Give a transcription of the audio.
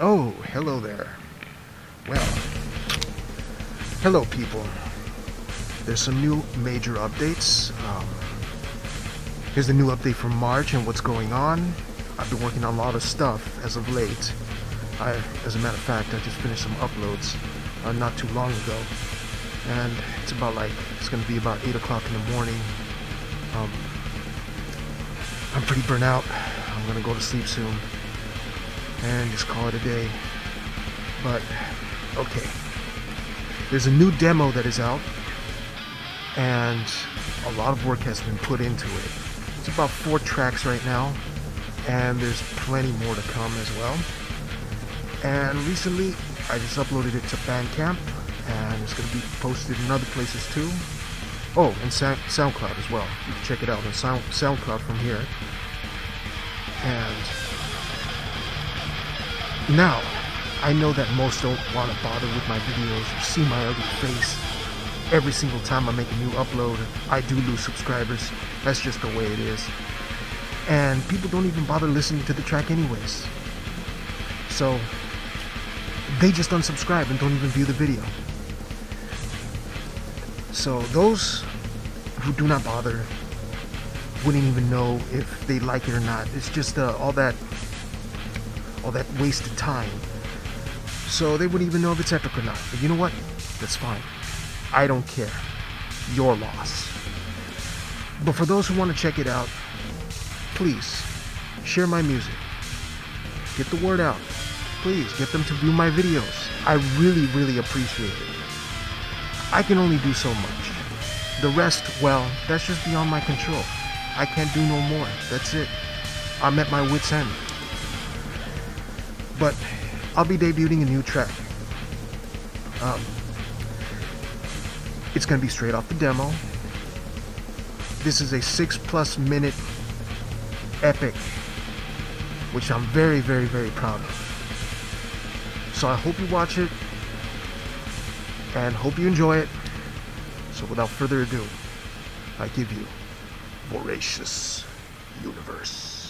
Oh, hello there. Well, hello people. There's some new major updates. Um, here's the new update from March and what's going on. I've been working on a lot of stuff as of late. I, as a matter of fact, I just finished some uploads uh, not too long ago, and it's about like it's gonna be about eight o'clock in the morning. Um, I'm pretty burnt out. I'm gonna go to sleep soon and just call it a day. But okay, there's a new demo that is out, and a lot of work has been put into it. It's about four tracks right now, and there's plenty more to come as well. And recently, I just uploaded it to Bandcamp, and it's going to be posted in other places too. Oh, and Sound- SoundCloud as well. You can check it out on Sound- SoundCloud from here. And now, I know that most don't want to bother with my videos or see my ugly face. Every single time I make a new upload, I do lose subscribers. That's just the way it is. And people don't even bother listening to the track anyways. So, they just unsubscribe and don't even view the video. So, those who do not bother wouldn't even know if they like it or not. It's just uh, all that all that wasted time. So they wouldn't even know if it's epic or not. But you know what? That's fine. I don't care. Your loss. But for those who want to check it out, please share my music. Get the word out. Please get them to view my videos. I really, really appreciate it. I can only do so much. The rest, well, that's just beyond my control. I can't do no more. That's it. I'm at my wit's end. But I'll be debuting a new track. Um, it's gonna be straight off the demo. This is a six plus minute epic, which I'm very, very, very proud of. So I hope you watch it and hope you enjoy it. So without further ado, I give you Voracious Universe.